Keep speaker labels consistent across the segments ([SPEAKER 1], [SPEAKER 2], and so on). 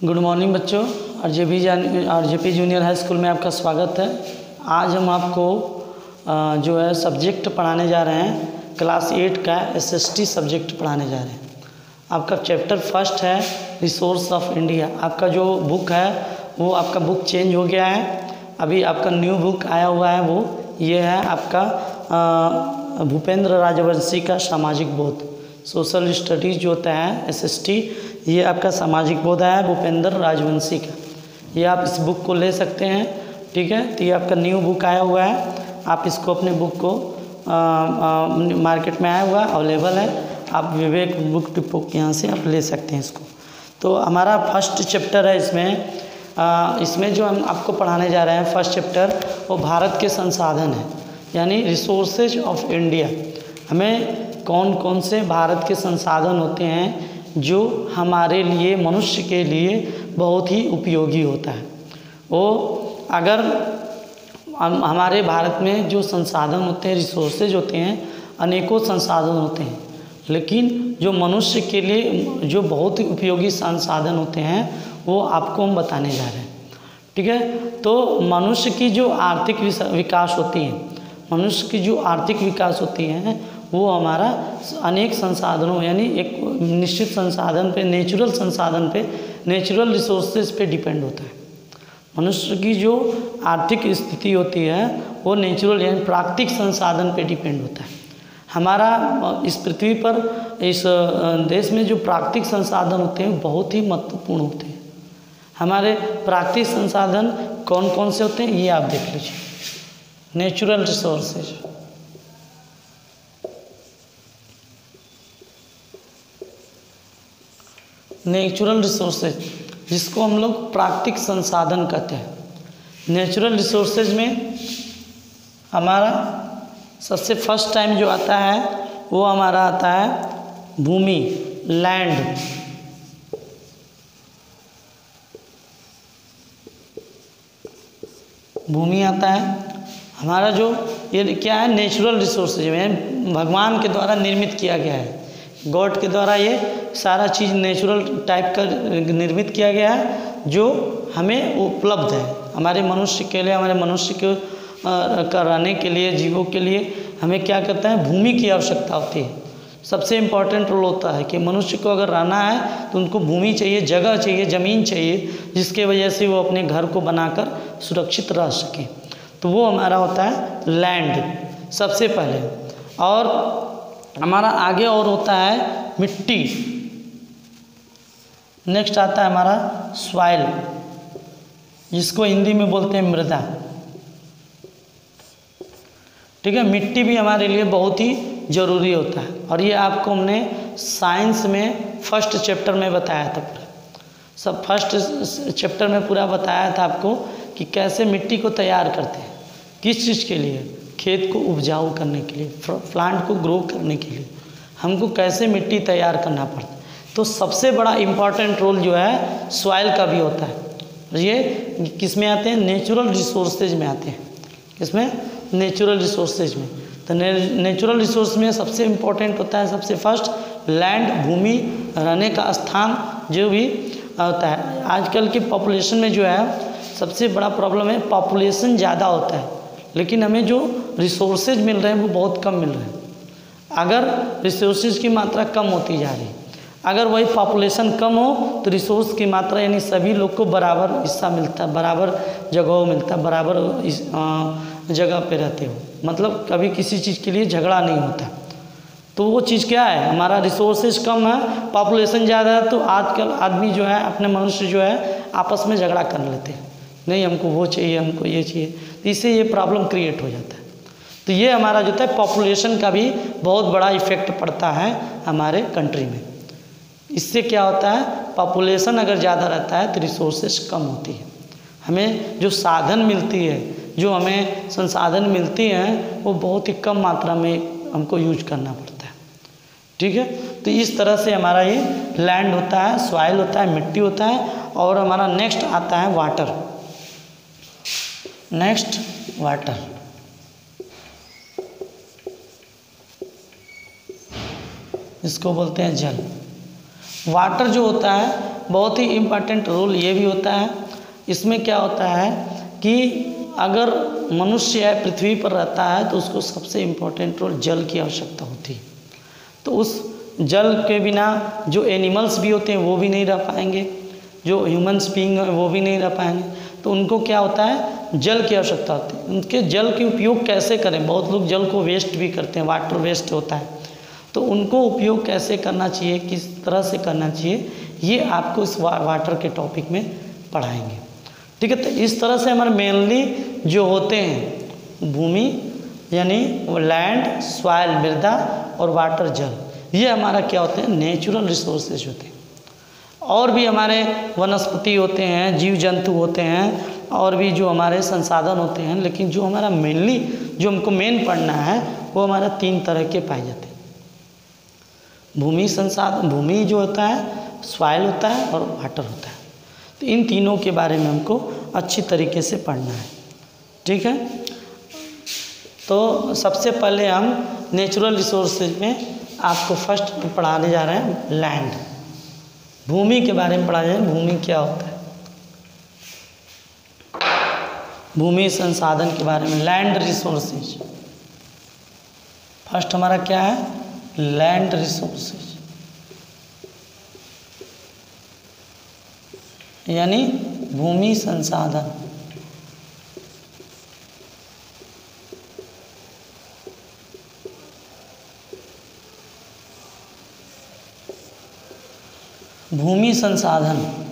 [SPEAKER 1] Good morning बच्चों R J P और J P junior high school में आपका स्वागत है। आज हम आपको जो है सब्जेक्ट पढ़ाने जा रहे हैं, क्लास एट का एसएसटी सब्जेक्ट पढ़ाने जा रहे हैं। आपका चैप्टर फ़र्स्ट है, रिसोर्स ऑफ़ इंडिया। आपका जो बुक है, वो आपका बुक चेंज हो गया है। अभी आपका न्यू बुक आया हुआ है वो, ये है आपका भूपेंद्र राजवंशी का सामाजिक बोध। सोशल स्टडीज़ जो होता है एसएसटी ये आपका सामाजिक बोध है भूपेंद्र राजवंशी का। ये आप इस बुक को ले सकते हैं ठीक है? तो ये आपका न्यू बुक आया हुआ है। आप इसको अपने बुक को आ, आ, मार्केट में आया हुआ अवेलेबल है। आप विवेक बुक डिपो के यहाँ से आप ले सकते हैं इसको। तो हमारा फ़र्स्ट चैप्टर है इसमें। आ, इसमें जो हम आपको पढ़ाने जा रहे हैं फ़र्स्ट चैप्टर वो भारत के संसाधन है यानी रिसोर्सेज ऑफ़ इंडिया हमें कौन कौन से भारत के संसाधन होते हैं जो हमारे लिए, मनुष्य के लिए बहुत ही उपयोगी होता है। वो अगर हम, हमारे भारत में जो संसाधन होते हैं रिसोर्सेज होते हैं, अनेकों संसाधन होते हैं, लेकिन जो मनुष्य के लिए, जो बहुत ही उपयोगी संसाधन होते हैं, वो आपको हम बताने जा रहे हैं। ठीक है? तो मनुष्य की जो आर्थिक विकास होती है, मनुष्य की जो आर्थिक विकास होती है वो हमारा अनेक संसाधनों, यानी एक निश्चित संसाधन पे नेचुरल संसाधन पे नेचुरल रिसोर्सेज पे डिपेंड होता है। मनुष्य की जो आर्थिक स्थिति होती है, वो नेचुरल यानी प्राकृतिक संसाधन पे डिपेंड होता है। हमारा, इस पृथ्वी पर, इस देश में जो प्राकृतिक संसाधन होते हैं बहुत ही महत्वपूर्ण होते हैं। हमारे प्राकृतिक संसाधन कौन कौन से होते हैं, ये आप देख लीजिए। नेचुरल रिसोर्सेज नेचुरल रिसोर्सेज, जिसको हम लोग प्राकृतिक संसाधन कहते हैं। नेचुरल रिसोर्सेज में हमारा सबसे फ़र्स्ट टाइम जो आता है, वो हमारा आता है भूमि, लैंड। भूमि आता है। हमारा जो ये क्या है, नेचुरल रिसोर्सेज भगवान के द्वारा निर्मित किया गया है। गॉड के द्वारा ये सारा चीज़ नेचुरल टाइप का निर्मित किया गया है जो हमें उपलब्ध है। हमारे मनुष्य के लिए हमारे मनुष्य के अ, का रहने के लिए जीवों के लिए हमें क्या करता है? भूमि की आवश्यकता होती है। सबसे इंपॉर्टेंट रोल होता है कि मनुष्य को अगर रहना है तो उनको भूमि चाहिए जगह चाहिए ज़मीन चाहिए जिसके वजह से वो अपने घर को बनाकर सुरक्षित रह सकें। तो वो हमारा होता है लैंड सबसे पहले। और हमारा आगे और होता है मिट्टी। नेक्स्ट आता है हमारा सॉइल जिसको हिंदी में बोलते हैं मृदा। ठीक है, मिट्टी भी हमारे लिए बहुत ही ज़रूरी होता है। और ये आपको हमने साइंस में फ़र्स्ट चैप्टर में बताया था पूरा। सब फ़र्स्ट चैप्टर में पूरा बताया था आपको कि कैसे मिट्टी को तैयार करते हैं, किस चीज़ के लिए? खेत को उपजाऊ करने के लिए प्लांट को ग्रो करने के लिए हमको कैसे मिट्टी तैयार करना पड़ता है? तो सबसे बड़ा इंपॉर्टेंट रोल जो है सॉइल का भी होता है। ये किसमें आते हैं? नेचुरल रिसोर्सेज में आते हैं। किसमें? नेचुरल रिसोर्सेज में। तो ने, नेचुरल रिसोर्स में सबसे इम्पोर्टेंट होता है सबसे फ़र्स्ट लैंड भूमि रहने का स्थान जो भी होता है। आजकल की पॉपुलेशन में जो है सबसे बड़ा प्रॉब्लम है पॉपुलेशन ज़्यादा होता है। लेकिन हमें जो रिसोर्सेज मिल रहे हैं, वो बहुत कम मिल रहे हैं। अगर रिसोर्सेज की मात्रा कम होती जा रही है अगर वही पॉपुलेशन कम हो तो रिसोर्स की मात्रा यानी सभी लोग को बराबर हिस्सा मिलता है, बराबर जगह मिलता है, बराबर इस जगह पे रहते हो। मतलब कभी किसी चीज़ के लिए झगड़ा नहीं होता। तो वो चीज़ क्या है? हमारा रिसोर्सेज कम है पॉपुलेशन ज़्यादा है तो आजकल आदमी जो है, अपने मनुष्य जो है, आपस में झगड़ा कर लेते हैं। नहीं, हमको वो चाहिए, हमको ये चाहिए। तो इससे ये प्रॉब्लम क्रिएट हो जाता है। तो ये हमारा जो है पॉपुलेशन का भी बहुत बड़ा इफ़ेक्ट पड़ता है हमारे कंट्री में। इससे क्या होता है? पॉपुलेशन अगर ज़्यादा रहता है तो रिसोर्सेज कम होती है। हमें जो साधन मिलती है, जो हमें संसाधन मिलती हैं, वो बहुत ही कम मात्रा में हमको यूज़ करना पड़ता है। ठीक है? तो इस तरह से हमारा ये लैंड होता है सॉइल होता है, मिट्टी होता है और हमारा नेक्स्ट आता है वाटर नेक्स्ट वाटर इसको बोलते हैं जल। वाटर जो होता है, बहुत ही इंपॉर्टेंट रोल ये भी होता है। इसमें क्या होता है कि अगर मनुष्य पृथ्वी पर रहता है तो उसको सबसे इम्पोर्टेंट रोल जल की आवश्यकता होती। है तो उस जल के बिना जो एनिमल्स भी होते हैं, वो भी नहीं रह पाएँगे। जो ह्यूमन्स बींग वो भी नहीं रह पाएँगे। तो उनको क्या होता है? जल की आवश्यकता होती है। उनके जल के उपयोग कैसे करें? बहुत लोग जल को वेस्ट भी करते हैं। वाटर वेस्ट होता है। तो उनको उपयोग कैसे करना चाहिए किस तरह से करना चाहिए ये आपको इस वा, वाटर के टॉपिक में पढ़ाएँगे। ठीक है तो इस तरह से हमारे मेनली जो होते हैं भूमि यानी लैंड सॉइल मृदा और वाटर जल ये हमारा क्या होते हैं नेचुरल रिसोर्सेज होते हैं। और भी हमारे वनस्पति होते हैं जीव जंतु होते हैं और भी जो हमारे संसाधन होते हैं लेकिन जो हमारा मेनली जो हमको मेन पढ़ना है वो हमारा तीन तरह के पाए जाते हैं। भूमि संसाधन, भूमि जो होता है सॉइल होता है और वाटर होता है। तो इन तीनों के बारे में हमको अच्छी तरीके से पढ़ना है। ठीक है? तो सबसे पहले हम नेचुरल रिसोर्सेज में आपको फ़र्स्ट पढ़ाने जा रहे हैं लैंड भूमि के बारे में पढ़ा जाए भूमि क्या होता है? भूमि संसाधन के बारे में लैंड रिसोर्सेज फ़र्स्ट हमारा क्या है? लैंड रिसोर्सेज यानी भूमि संसाधन। भूमि संसाधन।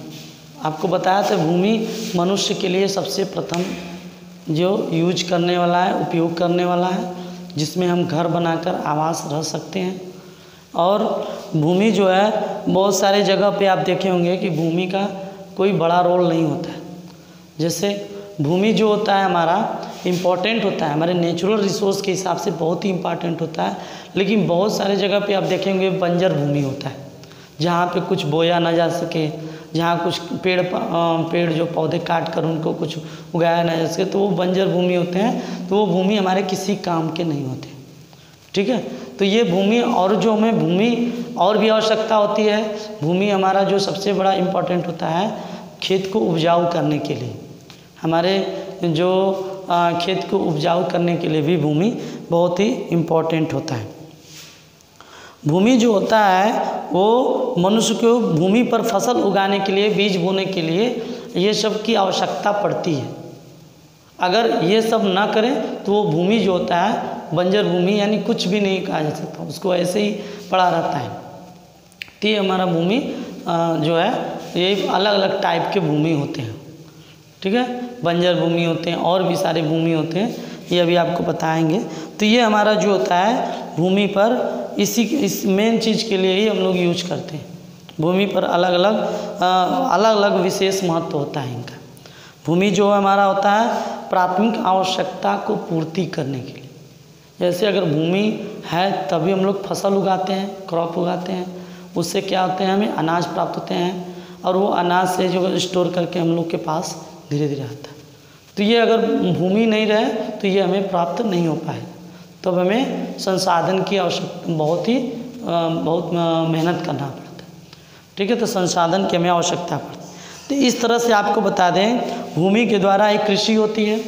[SPEAKER 1] आपको बताया था भूमि मनुष्य के लिए सबसे प्रथम जो यूज़ करने वाला है, उपयोग करने वाला है। जिसमें हम घर बनाकर आवास रह सकते हैं। और भूमि जो है, बहुत सारे जगह पे आप देखे होंगे कि भूमि का कोई बड़ा रोल नहीं होता है। जैसे भूमि जो होता है हमारा इंपॉर्टेंट होता है। हमारे नेचुरल रिसोर्स के हिसाब से बहुत ही इंपॉर्टेंट होता है। लेकिन बहुत सारे जगह पे आप देखेंगे बंजर भूमि होता है, जहाँ पे कुछ बोया ना जा सके जहाँ कुछ पेड़ पेड़ जो पौधे काट कर उनको कुछ उगाया ना जा सके तो वो बंजर भूमि होते हैं तो वो भूमि हमारे किसी काम के नहीं होते। ठीक है? तो ये भूमि और जो हमें भूमि और भी आवश्यकता होती है, भूमि हमारा जो सबसे बड़ा इम्पोर्टेंट होता है, खेत को उपजाऊ करने के लिए। हमारे जो खेत को उपजाऊ करने के लिए भी भूमि बहुत ही इम्पोर्टेंट होता है। भूमि जो होता है वो मनुष्य को भूमि पर फ़सल उगाने के लिए, बीज बोने के लिए ये सब की आवश्यकता पड़ती है। अगर ये सब ना करें तो वो भूमि जो होता है, बंजर भूमि, यानी कुछ भी नहीं कहा जा सकता। उसको ऐसे ही पड़ा रहता है। तो ये हमारा भूमि जो है, ये अलग अलग टाइप के भूमि होते हैं। ठीक है? बंजर भूमि होते हैं, और भी सारे भूमि होते हैं, ये अभी आपको बताएँगे। तो ये हमारा जो होता है, भूमि पर इसी इस मेन चीज़ के लिए ही हम लोग यूज़ करते हैं। भूमि पर अलग अलग अलग अलग विशेष महत्व होता है इनका। भूमि जो हमारा होता है, प्राथमिक आवश्यकता को पूर्ति करने के लिए। जैसे अगर भूमि है, तभी हम लोग फ़सल उगाते हैं क्रॉप उगाते हैं। उससे क्या होते हैं, हमें अनाज प्राप्त होते हैं और वो अनाज से जो स्टोर करके हम लोग के पास धीरे धीरे आता है। तो ये अगर भूमि नहीं रहे तो ये हमें प्राप्त नहीं हो पाएगा। तो हमें संसाधन की आवश्यकता बहुत ही बहुत मेहनत करना पड़ता है। ठीक है तो संसाधन की हमें आवश्यकता पड़ती है। तो इस तरह से आपको बता दें, भूमि के द्वारा एक कृषि होती है,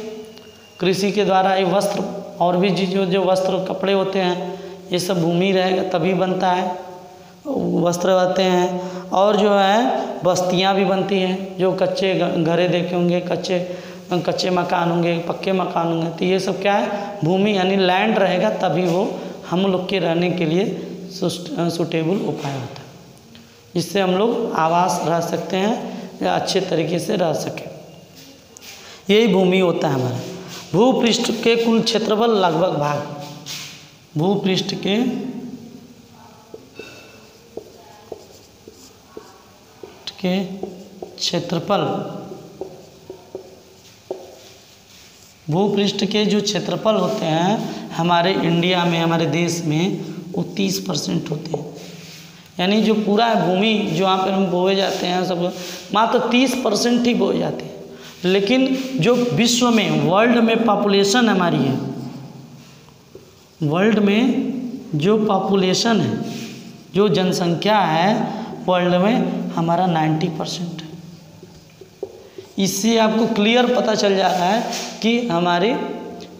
[SPEAKER 1] कृषि के द्वारा एक वस्त्र, और भी जो जो वस्त्र, कपड़े होते हैं, ये सब भूमि रहेगा, तभी बनता है, वस्त्र रहते हैं, और जो है, बस्तियाँ भी बनती हैं, जो कच्चे घरे देखे होंगे, कच्चे कच्चे मकान होंगे, पक्के मकान होंगे तो ये सब क्या है? भूमि यानी लैंड रहेगा, तभी वो हम लोग के रहने के लिए सुटेबल उपाय होता है। जिससे हम लोग आवास रह सकते हैं, या अच्छे तरीके से रह सकें। यही भूमि होता है हमारा। भूपृष्ठ के कुल क्षेत्रफल लगभग भाग। भूपृष्ठ के के क्षेत्रफल भूपृष्ठ के जो क्षेत्रफल होते हैं, हमारे इंडिया में, हमारे देश में, वो तीस परसेंट होते हैं। यानी जो पूरा भूमि जो यहाँ पर हम बोए जाते हैं, सब मात्र तीस परसेंट ही बोए जाते हैं। लेकिन जो विश्व में, वर्ल्ड में पॉपुलेशन हमारी है, वर्ल्ड में जो पॉपुलेशन है, जो जनसंख्या है, वर्ल्ड में हमारा नाइन्टी परसेंट है। इससे आपको क्लियर पता चल जा रहा है कि हमारी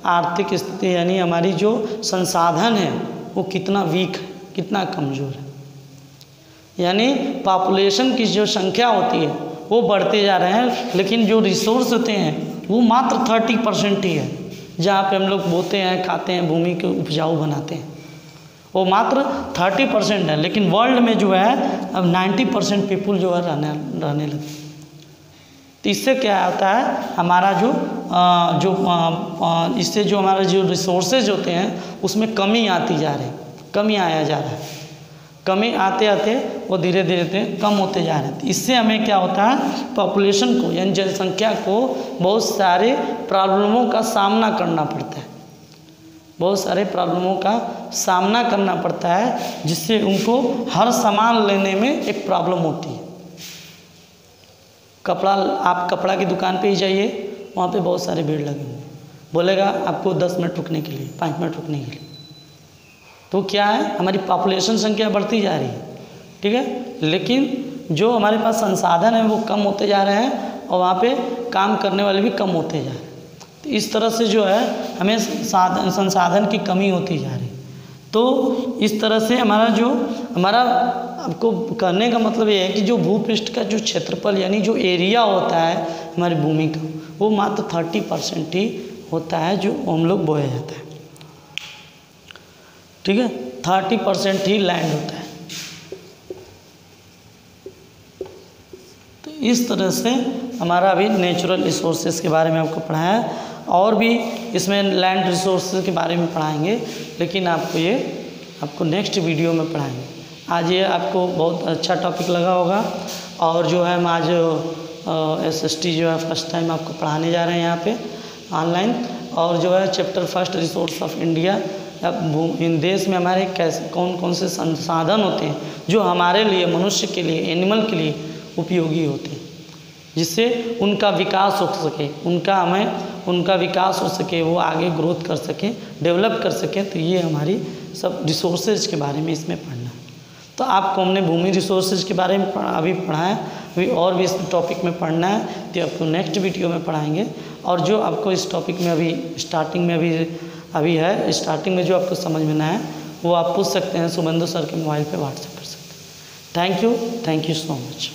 [SPEAKER 1] आर्थिक स्थिति, यानी हमारी जो संसाधन है, वो कितना वीक है, कितना कमज़ोर है। यानी पॉपुलेशन की जो संख्या होती है, वो बढ़ते जा रहे हैं, लेकिन जो रिसोर्स होते हैं, वो मात्र थर्टी परसेंट ही है। जहाँ पे हम लोग बोते हैं, खाते हैं, भूमि को उपजाऊ बनाते हैं, वो मात्र थर्टी परसेंट है। लेकिन वर्ल्ड में जो है, अब नाइन्टी परसेंट पीपुल जो है रहने रहने लगे। तो इससे क्या होता है? हमारा जो आ, जो इससे जो हमारा जो रिसोर्सेज होते हैं उसमें कमी आती जा रही कमी आया जा रहा है। कमी आते आते वो धीरे धीरे धीरे कम होते जा रहे थे इससे हमें क्या होता है? पॉपुलेशन को यानी जनसंख्या को बहुत सारे प्रॉब्लमों का सामना करना पड़ता है। बहुत सारे प्रॉब्लमों का सामना करना पड़ता है जिससे उनको हर सामान लेने में एक प्रॉब्लम होती है। कपड़ा, आप कपड़ा की दुकान पे ही जाइए, वहाँ पे बहुत सारे भीड़ लगे हुए बोलेगा, आपको दस मिनट रुकने के लिए, पाँच मिनट रुकने के लिए। तो क्या है, हमारी पॉपुलेशन संख्या बढ़ती जा रही है, ठीक है? लेकिन जो हमारे पास संसाधन है, वो कम होते जा रहे हैं और वहाँ पे काम करने वाले भी कम होते जा रहे हैं। तो इस तरह से जो है, हमें साधन संसाधन की कमी होती जा रही तो इस तरह से हमारा जो, हमारा आपको कहने का मतलब ये है कि जो भूपृष्ठ का जो क्षेत्रफल यानी जो एरिया होता है हमारी भूमि का, वो मात्र थर्टी परसेंट ही होता है जो हम लोग बोया जाता है। ठीक है? थर्टी परसेंट ही लैंड होता है। तो इस तरह से हमारा अभी नेचुरल रिसोर्सेज के बारे में आपको पढ़ाया और भी इसमें लैंड रिसोर्स के बारे में पढ़ाएँगे, लेकिन आपको ये, आपको नेक्स्ट वीडियो में पढ़ाएँगे। आज ये आपको बहुत अच्छा टॉपिक लगा होगा, और जो है हम आज एस एस टी जो है फ़र्स्ट टाइम आपको पढ़ाने जा रहे हैं यहाँ पे ऑनलाइन और जो है chapter first resource of India इन देश में हमारे कैसे, कौन कौन से संसाधन होते हैं, जो हमारे लिए, मनुष्य के लिए एनिमल के लिए उपयोगी होते हैं, जिससे उनका विकास हो सके, उनका हमें उनका विकास हो सके, वो आगे ग्रोथ कर सकें डेवलप कर सकें तो ये हमारी सब रिसोर्सेज के बारे में इसमें पढ़ना है। तो आपको हमने भूमि रिसोर्सेज के बारे में पढ़ा, अभी पढ़ा है, अभी और भी इस टॉपिक में पढ़ना है तो आपको नेक्स्ट वीडियो में पढ़ाएँगे। और जो आपको इस टॉपिक में अभी स्टार्टिंग में अभी अभी है स्टार्टिंग में जो आपको समझ में ना है, वो आप पूछ सकते हैं सुबंधु सर के मोबाइल पे व्हाट्सएप कर सकते हैं। Thank you thank you so much